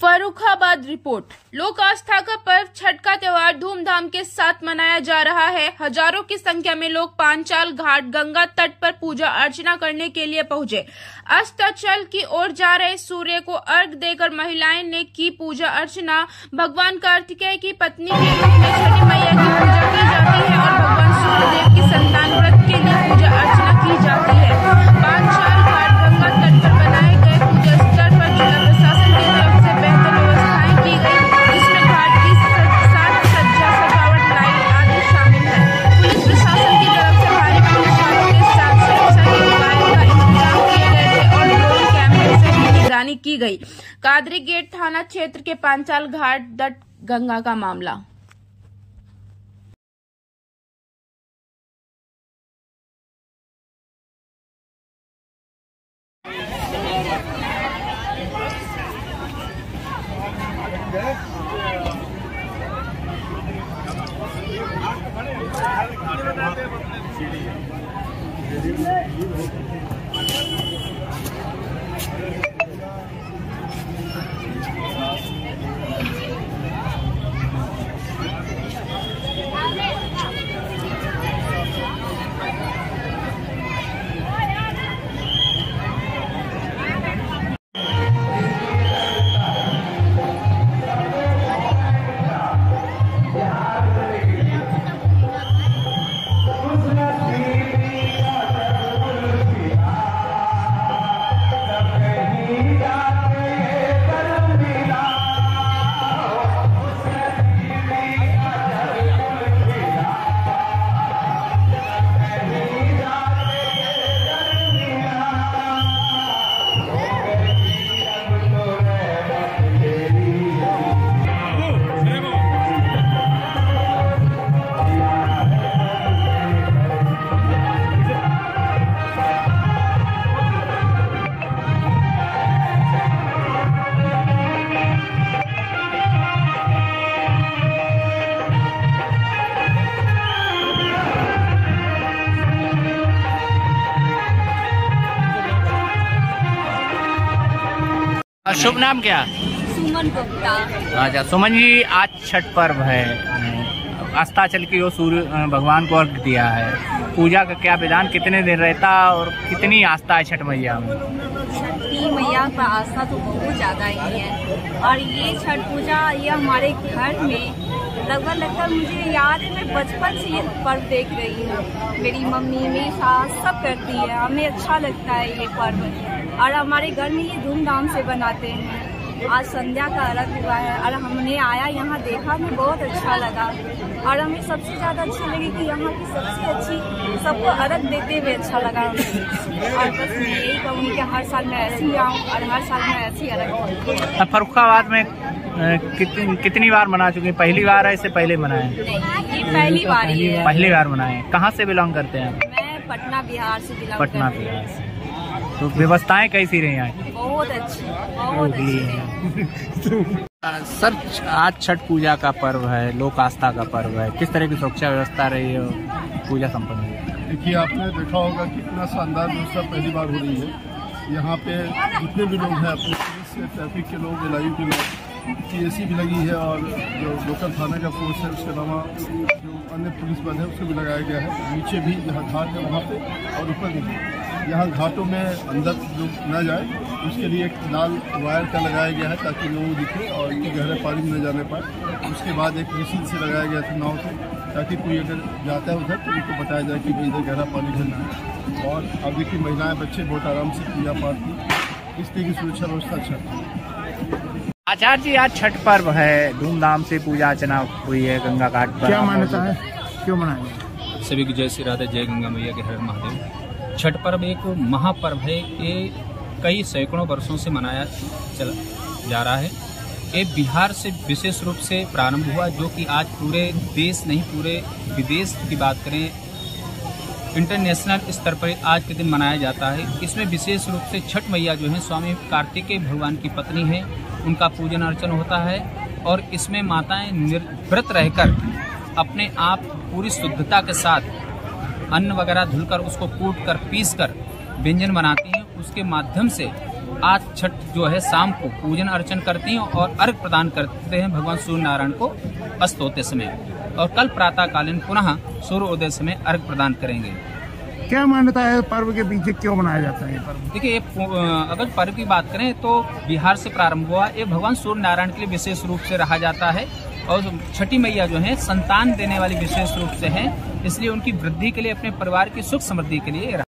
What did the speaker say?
Farrukhabad report. लोक आस्था का पर्व, छठ का त्योहार धूमधाम के साथ मनाया जा रहा है। हज़ारों की संख्या में लोग पांचाल घाट, गंगा तट पर पूजा अर्चना करने के लिए पहुँचे। अस्ताचल की ओर जा रहे सूर्य को अर्घ देकर महिलाएँ ने की पूजा अर्चना। भगवान कार्तिकेय की पत्नी के रूप में छठी की गई। कादरी गेट थाना क्षेत्र के पांचाल घाट दट गंगा का मामला। शुभ नाम क्या? सुमन गुप्ता। अच्छा सुमन जी आज छठ पर्व है। अस्ताचल की ओर सूर्य भगवान को अर्घ दिया है। पूजा का क्या विधान? कितने दिन रहता और कितनी आस्था है छठ मैया में? छठी मैया का आस्था तो बहुत ज़्यादा ही है। और ये छठ पूजा ये हमारे घर में लगभग लगभग मुझे याद है मैं बचपन से ये पर्व देख रही हूँ। मेरी मम्मी मेरी सास सब करती है। हमें अच्छा लगता है ये पर्व। और हमारे घर में ये धूमधाम से बनाते हैं। आज संध्या का अर्घ हुआ है और हमने आया यहाँ देखा हमें बहुत अच्छा लगा। और हमें सबसे ज़्यादा अच्छा लगे कि यहाँ की सबसे अच्छी सबको अर्घ देते हुए अच्छा लगा हमें। और बस मैं यही कहूँगी कि हर साल मैं ऐसे ही आऊँ और हर साल मैं ऐसे ही अर्घ फरुखाबाद में कितनी कितनी बार मना चुके हैं? पहली बार है इससे पहले मनाए? ये पहली बार पहली बार मनाए। कहाँ से बिलोंग करते हैं मैं पटना बिहार से बिलोंग पटना बिहार से। तो व्यवस्थाएँ कैसी रही यहाँ बहुत अच्छी बहुत अच्छी सर आज छठ पूजा का पर्व है लोक आस्था का पर्व है। किस तरह की सुरक्षा व्यवस्था रही है पूजा संपन्न हुई? देखिए आपने देखा होगा कितना शानदार व्यवस्था पहली बार हो रही है। यहाँ पे जितने भी लोग हैं अपने पुलिस से ट्रैफ़िक के लोग एल के लोग पी भी लगी है और जो लोकल थाने का फोर्स है उसके अलावा जो अन्य पुलिस बल है उसको भी लगाया गया है। नीचे भी जहाँ घाट है वहाँ पे और ऊपर भी। यहाँ घाटों में अंदर लोग न जाए उसके लिए एक लाल वायर का लगाया गया है ताकि लोग दिखे और गहरे पानी में न जाने पाए। उसके बाद एक मशीन से लगाया गया था नाव से ताकि कोई अगर जाता है उधर तो उनको बताया जाए कि भाई इधर गहरा पानी भरना है। और अब देखिए महिलाएँ बच्चे बहुत आराम से पूजा पाठ की। इस तरह की सुरक्षा व्यवस्था अच्छा आचार्य जी आज छठ पर्व है। धूमधाम से पूजा अर्चना हुई है गंगा घाट पर। क्या मान्यता है? क्यों मनाएँगे सभी की जय श्री राधे जय गंगा मैया के हर महादेव। छठ पर्व एक महापर्व है। ये कई सैकड़ों वर्षों से मनाया चला जा रहा है। ये बिहार से विशेष रूप से प्रारंभ हुआ, जो कि आज पूरे देश नहीं, पूरे विदेश की बात करें, इंटरनेशनल स्तर पर आज के दिन मनाया जाता है। इसमें विशेष रूप से छठ मैया जो है, स्वामी कार्तिकेय भगवान की पत्नी है, उनका पूजन अर्चन होता है और इसमें माताएँ निर- व्रत रहकर अपने आप पूरी शुद्धता के साथ अन्न वगैरह धुलकर उसको कूट कर पीस कर व्यंजन बनाती हैं। उसके माध्यम से आज छठ जो है शाम को पूजन अर्चन करती हैं और अर्घ प्रदान करते हैं भगवान सूर्य नारायण को अस्त होते समय। और कल प्रातः कालीन पुनः सूर्य उदय समय अर्घ प्रदान करेंगे। क्या मान्यता है पर्व के पीछे क्यों मनाया जाता है पर्व? देखिए ये अगर पर्व की बात करें तो बिहार से प्रारंभ हुआ ये भगवान सूर्य नारायण के लिए विशेष रूप से रहा जाता है। और छठी मैया जो है संतान देने वाली विशेष रूप से है। इसलिए उनकी वृद्धि के लिए अपने परिवार की सुख समृद्धि के लिए